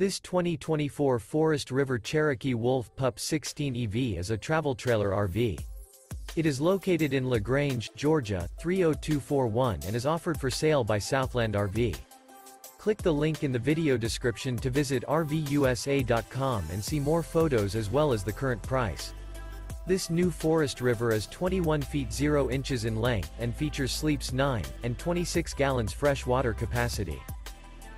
This 2024 Forest River Cherokee Wolf Pup 16 EV is a travel trailer RV. It is located in LaGrange, Georgia, 30241 and is offered for sale by Southland RV. Click the link in the video description to visit RVUSA.com and see more photos as well as the current price. This new Forest River is 21 feet 0 inches in length and features sleeps 9 and 26 gallons fresh water capacity.